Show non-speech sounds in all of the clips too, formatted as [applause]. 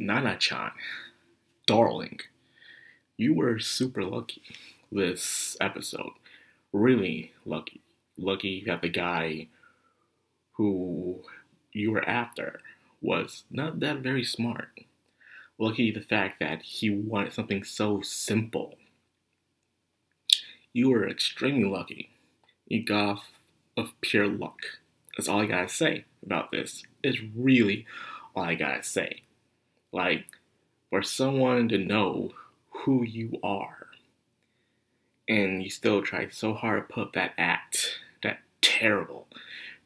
Nana-chan, darling, you were super lucky this episode. Really lucky. Lucky that the guy who you were after was not that very smart. Lucky the fact that he wanted something so simple. You were extremely lucky. You got off of pure luck. That's all I gotta say about this. It's really all I gotta say. Like, for someone to know who you are, and you still try so hard to put that act, that terrible,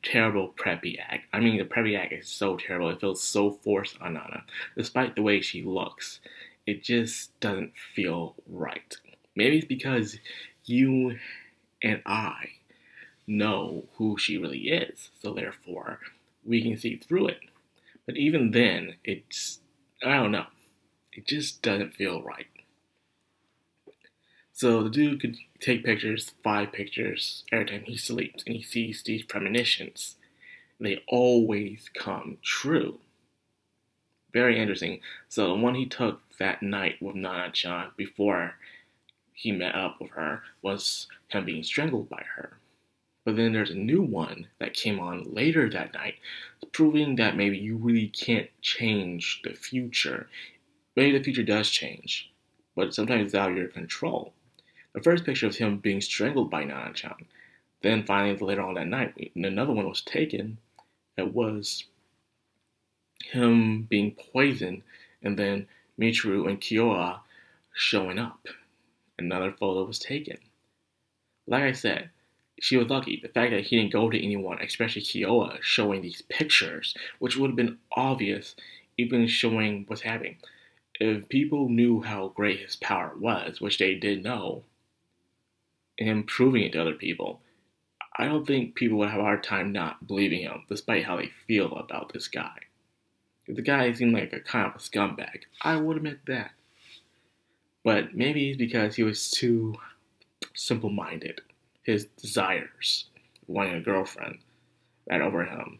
terrible preppy act. I mean, the preppy act is so terrible. It feels so forced on Nana, despite the way she looks. It just doesn't feel right. Maybe it's because you and I know who she really is, so therefore we can see through it. But even then, it's, I don't know, it just doesn't feel right. So the dude could take pictures, five pictures, every time he sleeps, and he sees these premonitions. They always come true. Very interesting. So the one he took that night with Nana-chan before he met up with her was him being strangled by her. But then there's a new one that came on later that night, proving that maybe you really can't change the future. Maybe the future does change, but sometimes it's out of your control. The first picture of him being strangled by Nana-chan. Then finally, later on that night, another one was taken. It was him being poisoned, and then Michiru and Kyoya showing up. Another photo was taken. Like I said, she was lucky. The fact that he didn't go to anyone, especially Kyoya, showing these pictures, which would have been obvious even showing what's happening. If people knew how great his power was, which they did know, and proving it to other people, I don't think people would have a hard time not believing him, despite how they feel about this guy. The guy seemed like a kind of a scumbag. I would admit that. But maybe it's because he was too simple minded his desires, wanting a girlfriend, right over him.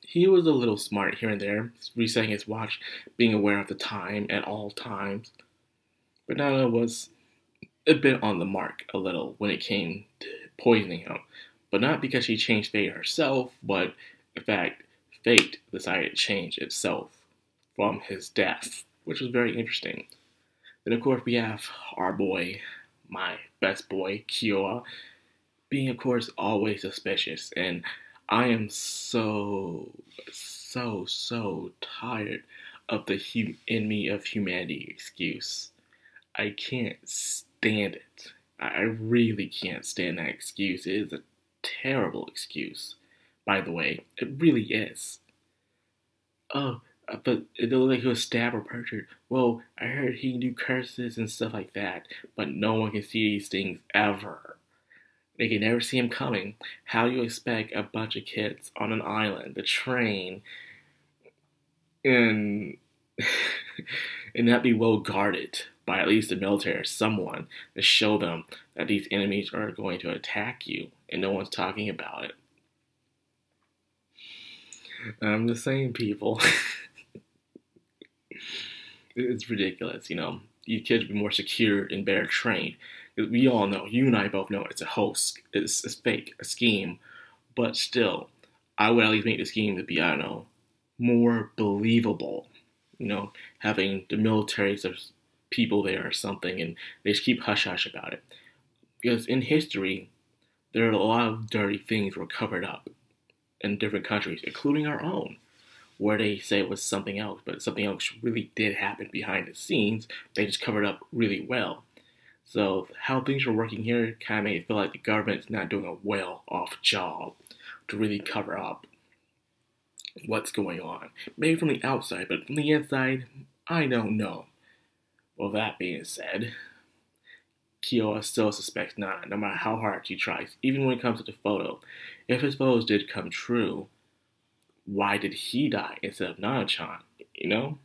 He was a little smart here and there, resetting his watch, being aware of the time at all times. But Nana was a bit on the mark a little when it came to poisoning him. But not because she changed fate herself, but in fact, fate decided to change itself from his death, which was very interesting. Then, of course, we have our boy, my best boy, Kyoya, being, of course, always suspicious. And I am so, so, so tired of the hum- enemy of humanity excuse. I can't stand it. I really can't stand that excuse. It is a terrible excuse, by the way. It really is. Oh, Uh, but it looked like he was stabbed or perjured. Well, I heard he can do curses and stuff like that, but no one can see these things ever. They can never see him coming. How do you expect a bunch of kids on an island the train and [laughs] and not be well guarded by at least the military or someone to show them that these enemies are going to attack you and no one's talking about it? I'm the same people. [laughs] it's ridiculous, you know. These kids be more secure and better trained. We all know, you and I both know, it's a hoax, it's, it's fake, a scheme. But still, I would at least make the scheme to be, I don't know, more believable. You know, having the military people there or something, and they just keep hush hush about it. Because in history, there are a lot of dirty things were covered up in different countries, including our own where they say it was something else, but something else really did happen behind the scenes. They just covered up really well. So how things were working here kind of made it feel like the government's not doing a well off job to really cover up what's going on. Maybe from the outside, but from the inside, I don't know. Well, that being said, Kyoya still suspects not, no matter how hard she tries, even when it comes to the photo. If his photos did come true, why did he die instead of Nana-chan? You know,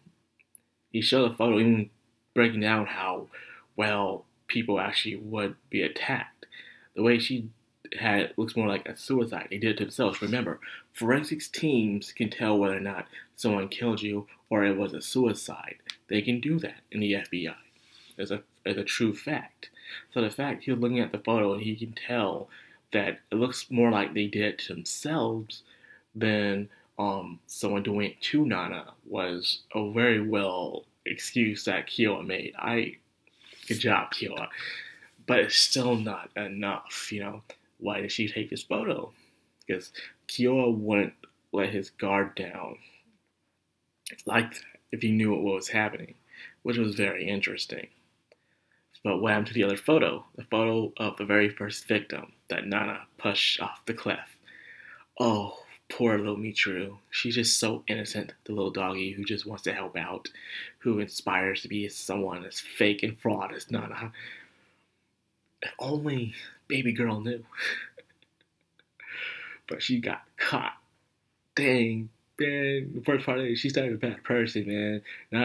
he showed a photo even breaking down how well people actually would be attacked. The way she had looks more like a suicide. They did it to themselves. Remember, forensics teams can tell whether or not someone killed you or it was a suicide. They can do that in the FBI. As a as a true fact. So the fact he was looking at the photo and he can tell that it looks more like they did it to themselves than um, someone doing it to Nana was a very well excuse that Kyoya made. I good job, Kyoya. But it's still not enough, you know. Why did she take this photo? Because Kyoya wouldn't let his guard down like that if he knew what was happening, which was very interesting. But what happened to the other photo? The photo of the very first victim that Nana pushed off the cliff. Oh, poor little Michiru. She's just so innocent, the little doggy who just wants to help out, who inspires to be someone as fake and fraud as Nana. If only baby girl knew. [laughs] but she got caught. Dang, man. The first part of it, she started a bad person, man.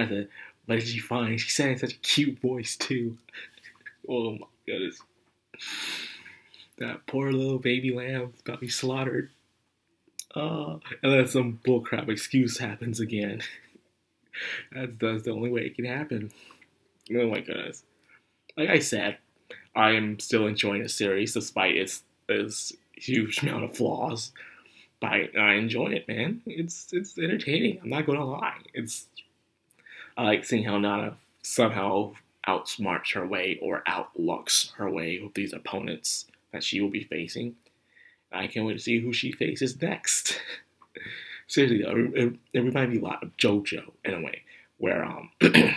Said, what did she find? She sang such a cute voice, too. [laughs] oh my goodness. That poor little baby lamb to be slaughtered. [sighs] And then some bullcrap excuse happens again. [laughs] that's, that's the only way it can happen. Oh my goodness. Like I said, I am still enjoying the series despite its, its huge amount of flaws. But I, I enjoy it, man. It's it's entertaining. I'm not gonna lie. It's I like seeing how Nana somehow outsmarts her way or outlooks her way with these opponents that she will be facing. I can't wait to see who she faces next. [laughs] Seriously, though, it, it reminds me a lot of JoJo in a way, where um, [clears throat]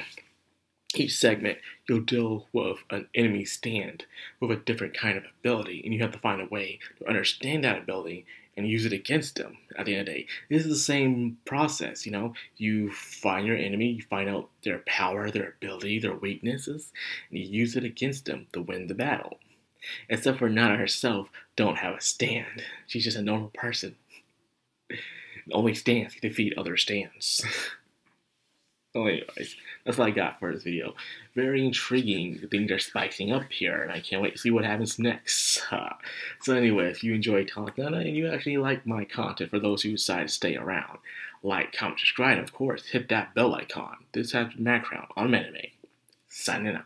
each segment you'll deal with an enemy stand with a different kind of ability, and you have to find a way to understand that ability and use it against them at the end of the day. This is the same process, you know. You find your enemy, you find out their power, their ability, their weaknesses, and you use it against them to win the battle. Except for Nana herself don't have a stand. She's just a normal person. Only stands can defeat other stands. [laughs] well, anyways, that's what I got for this video. Very intriguing things are spicing up here, and I can't wait to see what happens next. [laughs] so anyway, if you enjoy Talk Nana and you actually like my content, for those who decide to stay around, like, comment, subscribe, and of course, hit that bell icon. This has been MadCrown on Anime. Signing out.